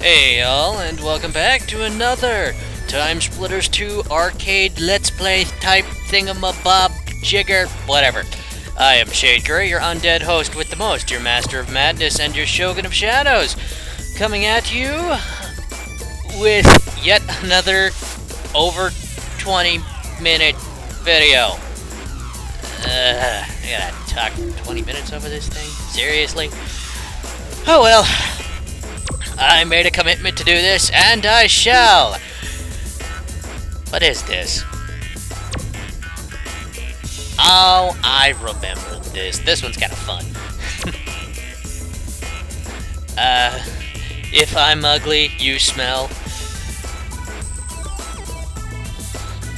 Hey y'all, and welcome back to another TimeSplitters 2 arcade let's play type thingamabob jigger, whatever. I am Shade Grey, your undead host with the most, your master of madness and your shogun of shadows, coming at you with yet another over 20 minute video. Uh, I gotta talk 20 minutes over this thing? Seriously? Oh well. I made a commitment to do this, and I shall! What is this? Oh, I remember this. This one's kind of fun. uh, if I'm ugly, you smell.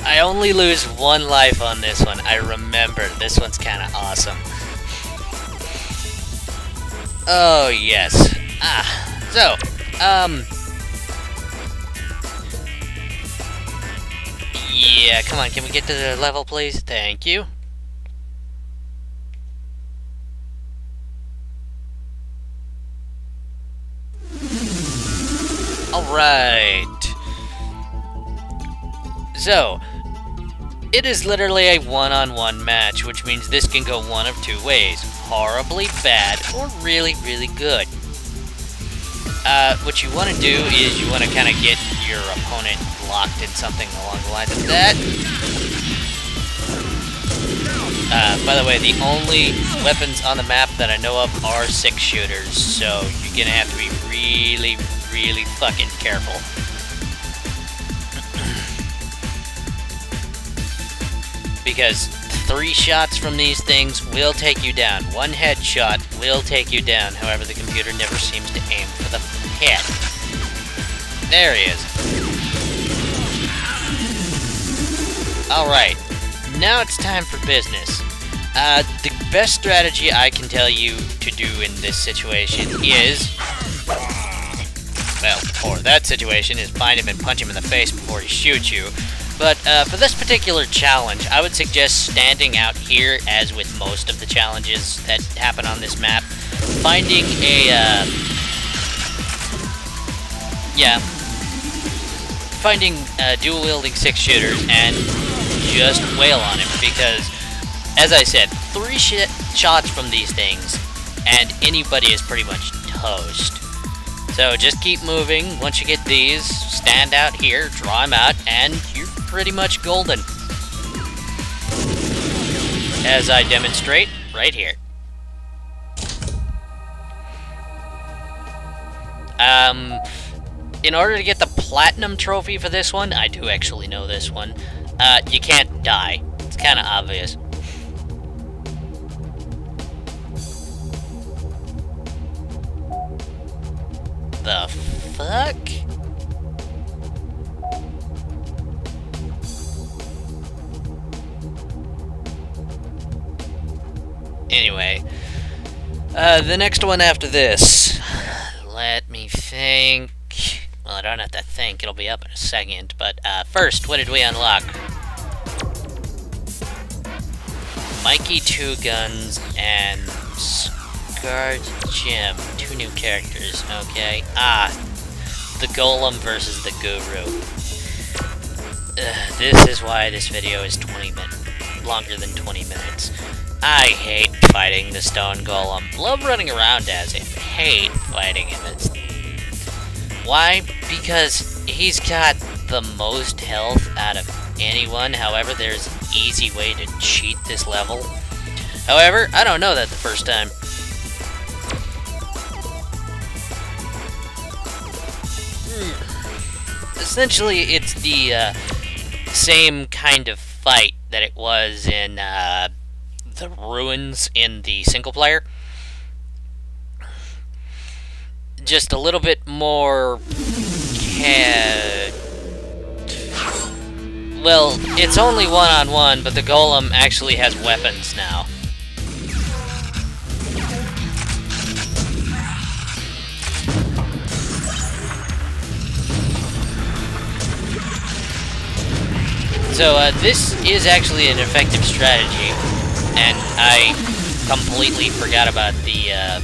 I only lose one life on this one. I remember. This one's kind of awesome. Oh, yes. Ah, so, um... Yeah, come on, can we get to the level, please? Thank you. Alright. So, it is literally a one-on-one -on -one match, which means this can go one of two ways. Horribly bad, or really, really good. Uh, what you want to do is you want to kind of get your opponent locked in something along the lines of that. Uh, by the way, the only weapons on the map that I know of are six shooters, so you're gonna have to be really, really fucking careful. because three shots from these things will take you down. One headshot will take you down, however the computer never seems to aim for the head. There he is. Alright, now it's time for business. Uh, the best strategy I can tell you to do in this situation is... Well, for that situation is find him and punch him in the face before he shoots you. But uh, for this particular challenge, I would suggest standing out here, as with most of the challenges that happen on this map, finding a, uh, yeah, finding uh, dual-wielding six-shooters and just wail on him, because, as I said, three sh shots from these things, and anybody is pretty much toast. So just keep moving. Once you get these, stand out here, draw them out, and you're pretty much golden. As I demonstrate right here. Um, in order to get the Platinum Trophy for this one, I do actually know this one, uh, you can't die. It's kind of obvious. The fuck? Anyway, uh, the next one after this. Let me think. Well, I don't have to think, it'll be up in a second. But uh, first, what did we unlock? Mikey Two Guns and Scarred Jim. Two new characters, okay. Ah, the Golem versus the Guru. This is why this video is 20 minutes, longer than 20 minutes. I hate fighting the Stone Golem. Love running around as it. Hate fighting him. It's... Why? Because he's got the most health out of anyone. However, there's an easy way to cheat this level. However, I don't know that the first time. Essentially, it's the uh, same kind of fight that it was in uh, the ruins in the single player. Just a little bit more... Well, it's only one-on-one, -on -one, but the golem actually has weapons now. So, uh, this is actually an effective strategy and I completely forgot about the, uh,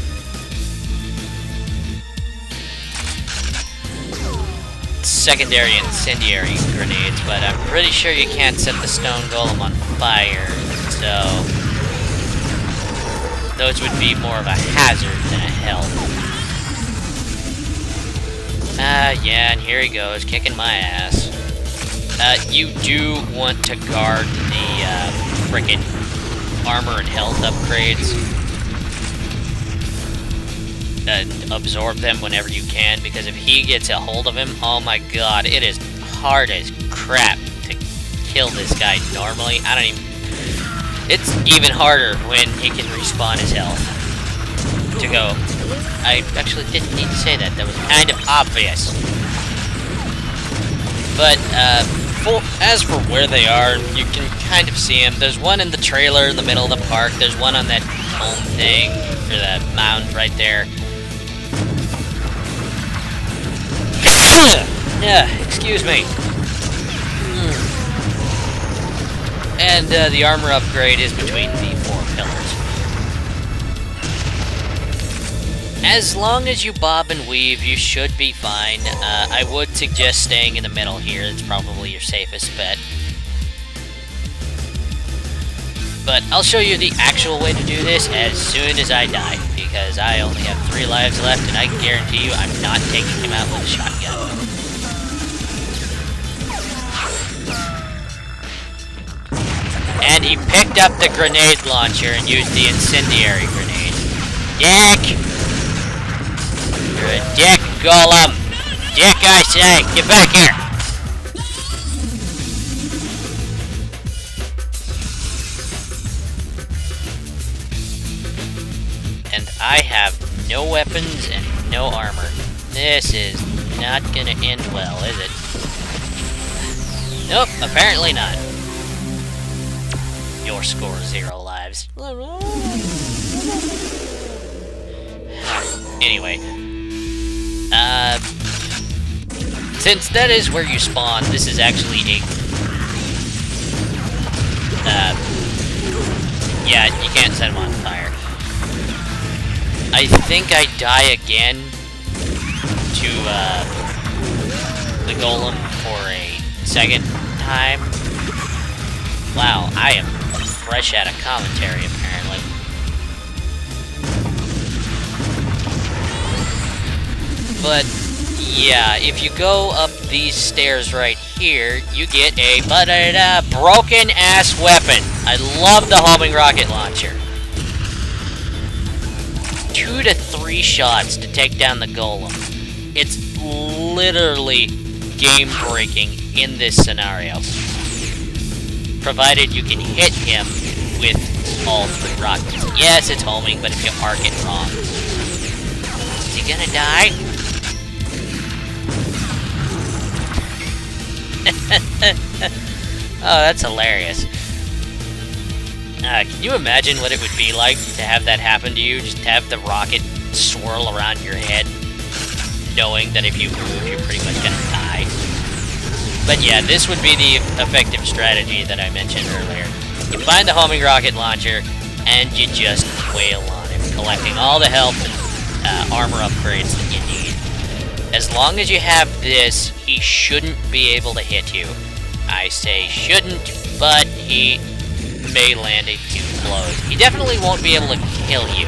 secondary incendiary grenades, but I'm pretty sure you can't set the stone golem on fire, so those would be more of a hazard than a help. Ah, uh, yeah, and here he goes, kicking my ass. Uh, you do want to guard the, uh, frickin' armor and health upgrades. And absorb them whenever you can, because if he gets a hold of him, oh my god, it is hard as crap to kill this guy normally. I don't even... It's even harder when he can respawn his health. To go. I actually didn't need to say that, that was kind of obvious. But, uh, for, as for where they are, you can kind of see them. There's one in the trailer in the middle of the park. There's one on that home thing, or that mound right there. yeah, excuse me. Hmm. And uh, the armor upgrade is between the As long as you bob and weave, you should be fine. Uh, I would suggest staying in the middle here. It's probably your safest bet. But I'll show you the actual way to do this as soon as I die, because I only have three lives left, and I guarantee you I'm not taking him out with a shotgun. And he picked up the grenade launcher and used the incendiary grenade. Dick! A dick, Golem! Dick, I say! Get back here! And I have no weapons and no armor. This is not gonna end well, is it? Nope, apparently not. Your score is zero lives. anyway, uh, since that is where you spawn, this is actually a... Uh, yeah, you can't set them on fire. I think I die again to, uh, the golem for a second time. Wow, I am fresh out of commentary, But, yeah, if you go up these stairs right here, you get a broken-ass weapon. I love the homing rocket launcher. Two to three shots to take down the golem. It's literally game-breaking in this scenario. Provided you can hit him with all three rockets. Yes, it's homing, but if you arc it wrong. Is he gonna die? oh, that's hilarious. Uh, can you imagine what it would be like to have that happen to you? Just have the rocket swirl around your head, knowing that if you move, you're pretty much gonna die. But yeah, this would be the effective strategy that I mentioned earlier. You find the homing rocket launcher, and you just wail on him, collecting all the health and uh, armor upgrades that you need. As long as you have this, he shouldn't be able to hit you. I say shouldn't, but he may land a few blows. He definitely won't be able to kill you.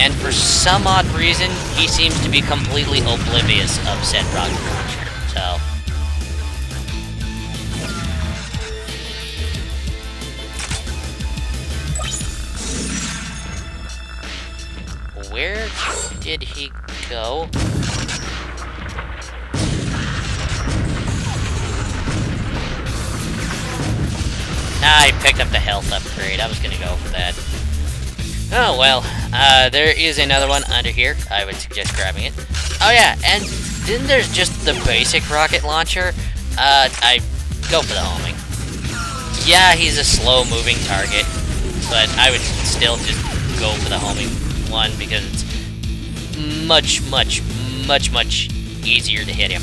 And for some odd reason, he seems to be completely oblivious of said rocket Where did he go? Ah, I picked up the health upgrade. I was gonna go for that. Oh, well. Uh, there is another one under here. I would suggest grabbing it. Oh, yeah, and then there's just the basic rocket launcher. Uh, I go for the homing. Yeah, he's a slow-moving target, but I would still just go for the homing one because it's much, much, much, much easier to hit him.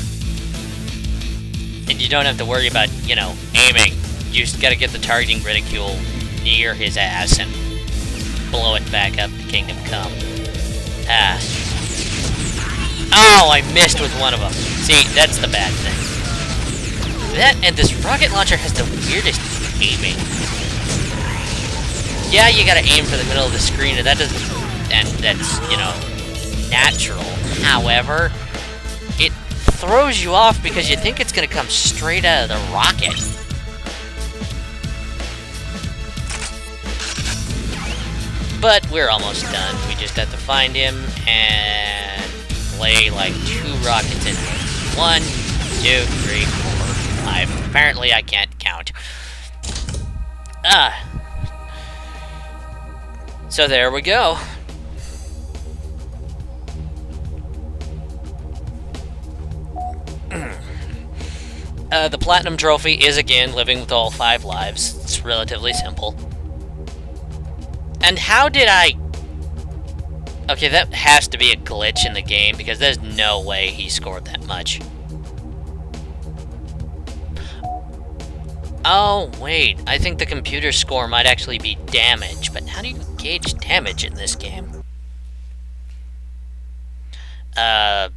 And you don't have to worry about, you know, aiming. You just gotta get the targeting reticule near his ass and blow it back up to Kingdom Come. Ah. Oh, I missed with one of them. See, that's the bad thing. That and this rocket launcher has the weirdest aiming. Yeah, you gotta aim for the middle of the screen, and that doesn't... And that's, you know, natural. However, it throws you off because you think it's gonna come straight out of the rocket. But we're almost done. We just have to find him and play like two rockets in one, two, three, four, five. Apparently I can't count. Ah. So there we go. Uh, the Platinum Trophy is again living with all five lives. It's relatively simple. And how did I... Okay, that has to be a glitch in the game, because there's no way he scored that much. Oh, wait. I think the computer score might actually be damage, but how do you gauge damage in this game? Uh...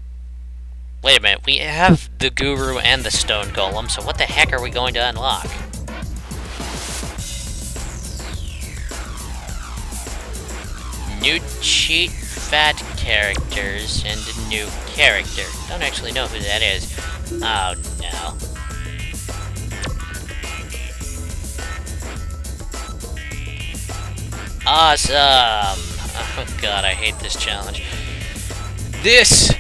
Wait a minute, we have the Guru and the Stone Golem, so what the heck are we going to unlock? New cheat fat characters and a new character. Don't actually know who that is. Oh no. Awesome! Oh god, I hate this challenge. This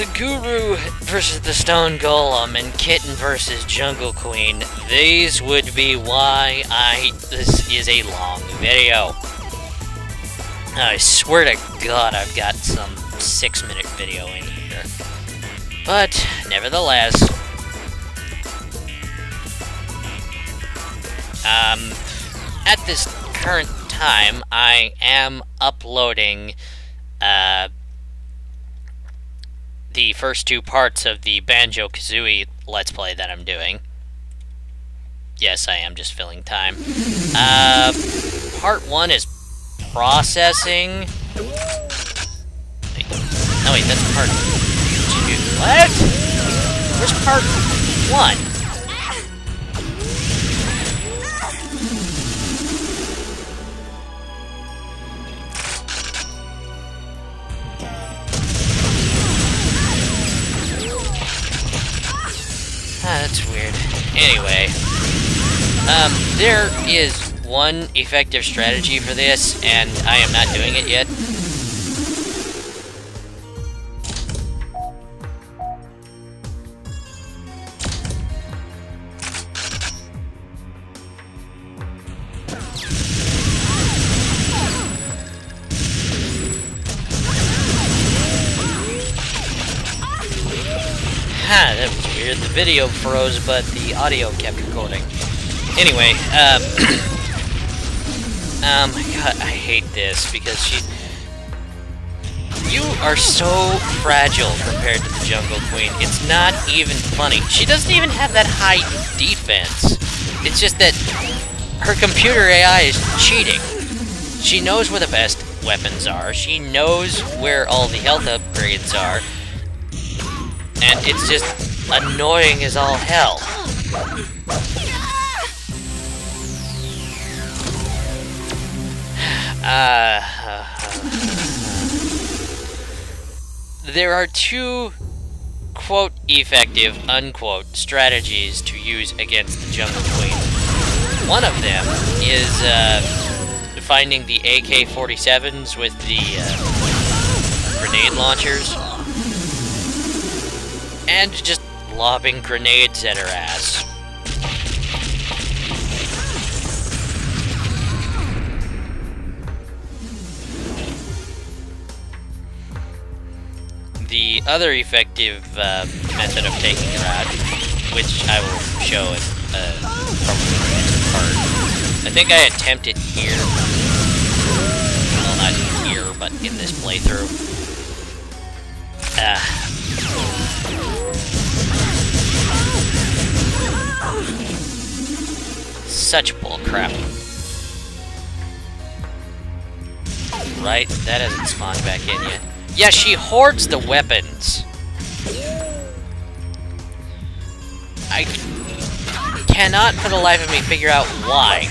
the Guru versus the Stone Golem and Kitten versus Jungle Queen, these would be why I... This is a long video. I swear to God I've got some six-minute video in here. But, nevertheless... Um, at this current time, I am uploading, uh, the first two parts of the Banjo-Kazooie Let's Play that I'm doing. Yes, I am just filling time. Uh, part one is processing. Wait. No, wait, that's part two. What? Where's part one? Anyway, um, there is one effective strategy for this, and I am not doing it yet. Video froze, but the audio kept recording. Anyway, um... my god, I hate this, because she... You are so fragile compared to the Jungle Queen. It's not even funny. She doesn't even have that high defense. It's just that her computer AI is cheating. She knows where the best weapons are. She knows where all the health upgrades are. And it's just annoying as all hell. Uh, there are two quote effective unquote strategies to use against the Jungle Queen. One of them is uh, finding the AK-47s with the uh, grenade launchers and just lobbing grenades at her ass. The other effective uh, method of taking her out, which I will show in uh, probably the next part. I think I attempt it here. Well, not here, but in this playthrough. Ah. Such bullcrap. Right, that hasn't spawned back in yet. Yeah, she hoards the weapons. I cannot for the life of me figure out why.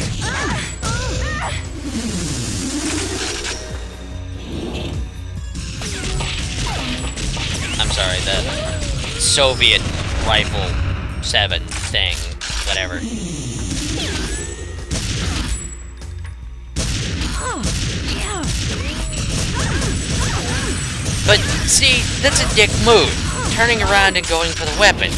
I'm sorry, the Soviet rifle 7 thing, whatever. But, see, that's a dick move. Turning around and going for the weapon.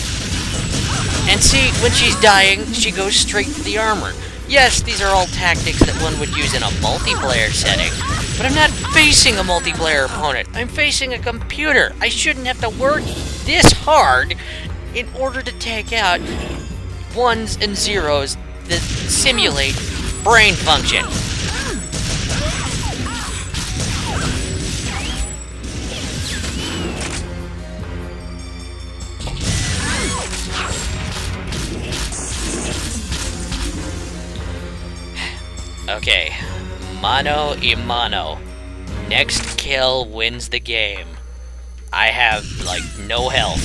And see, when she's dying, she goes straight for the armor. Yes, these are all tactics that one would use in a multiplayer setting, but I'm not facing a multiplayer opponent. I'm facing a computer. I shouldn't have to work this hard in order to take out ones and zeros that simulate brain function. Okay, mano y mano. Next kill wins the game. I have, like, no health.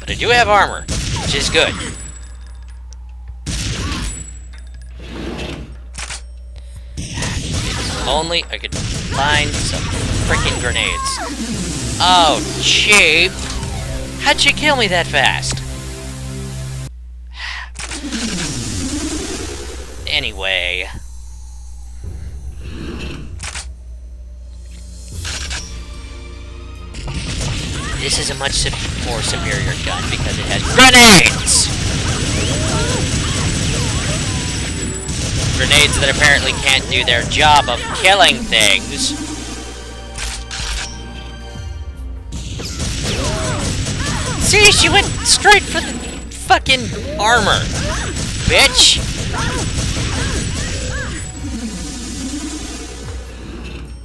But I do have armor, which is good. Only I could find some freaking grenades. Oh, cheap! How'd you kill me that fast? Anyway. This is a much more superior gun because it has GRENADES! Grenades that apparently can't do their job of killing things. See, she went straight for the fucking armor. Bitch!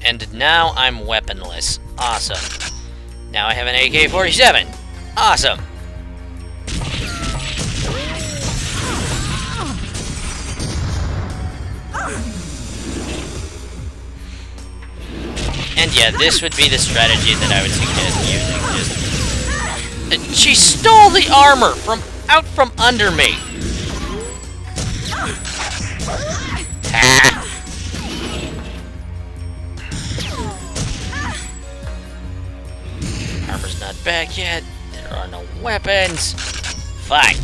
And now I'm weaponless. Awesome. Now I have an AK-47. Awesome. And yeah, this would be the strategy that I would suggest using. Just... Uh, she stole the armor from out from under me! Yet. There are no weapons. Fine.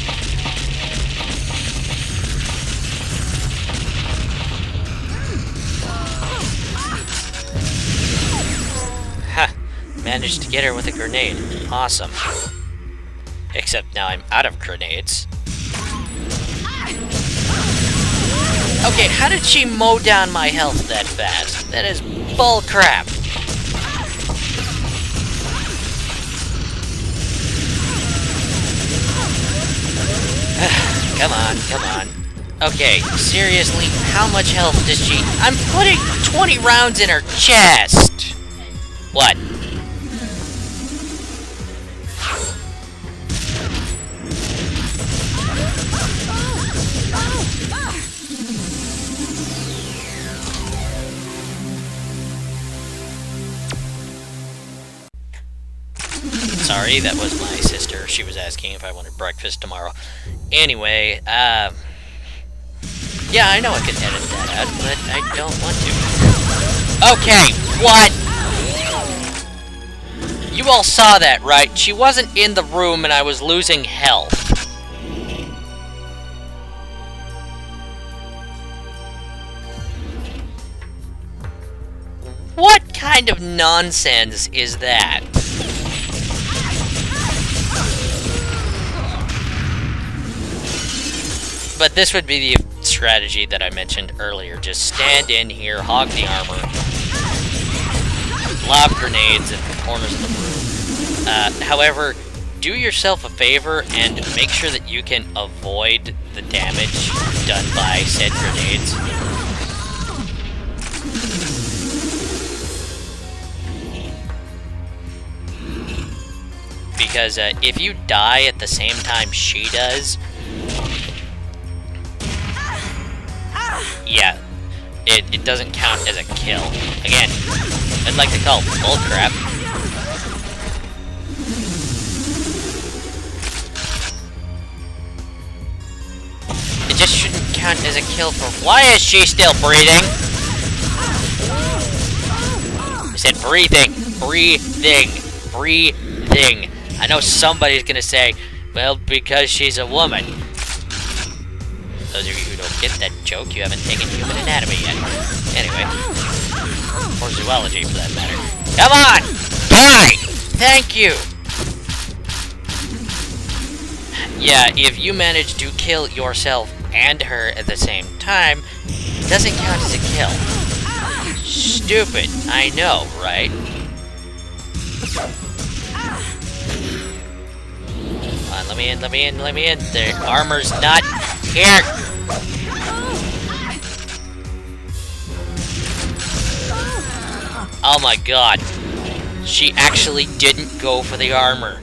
Ha! Managed to get her with a grenade. Awesome. Except now I'm out of grenades. Okay, how did she mow down my health that fast? That is bull crap. Come on, come on. Okay, seriously, how much health does she... I'm putting 20 rounds in her chest! What? Sorry, that was my She was asking if I wanted breakfast tomorrow. Anyway, um... Yeah, I know I could edit that out, but I don't want to. Okay, what? You all saw that, right? She wasn't in the room and I was losing health. What kind of nonsense is that? But this would be the strategy that I mentioned earlier. Just stand in here, hog the armor, lob grenades at the corners of the room. Uh, however, do yourself a favor and make sure that you can avoid the damage done by said grenades. Because uh, if you die at the same time she does, yeah, it, it doesn't count as a kill. Again, I'd like to call bullcrap. It just shouldn't count as a kill for- Why is she still breathing? I said breathing. Breathing. Breathing. I know somebody's gonna say, well, because she's a woman. Those of you who don't get that joke, you haven't taken human anatomy yet. Anyway. Or zoology, for that matter. Come on! Die! Thank you! Yeah, if you manage to kill yourself and her at the same time, it doesn't count as a kill. Stupid, I know, right? Come on, let me in, let me in, let me in. The armor's not here! Oh my god. She actually didn't go for the armor.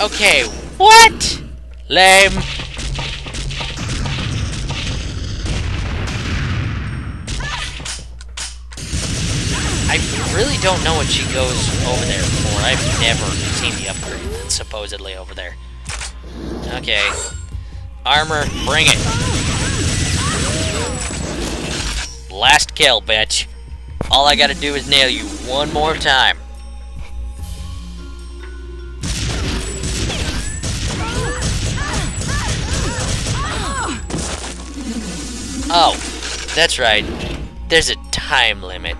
Okay, what? Lame. Really don't know what she goes over there for. I've never seen the upgrade that's supposedly over there. Okay. Armor, bring it. Last kill, bitch. All I gotta do is nail you one more time. Oh, that's right. There's a time limit.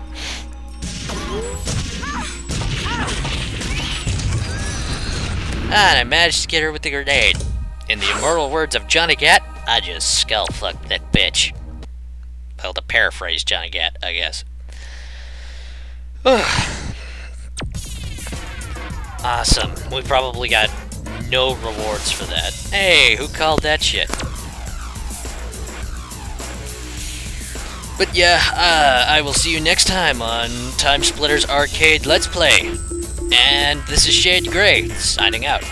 And I managed to get her with the grenade. In the immortal words of Johnny Gat, I just skull fucked that bitch. Well, to paraphrase Johnny Gat, I guess. awesome. We probably got no rewards for that. Hey, who called that shit? But yeah, uh, I will see you next time on TimeSplitters Arcade Let's Play. And this is Shade Grey, signing out.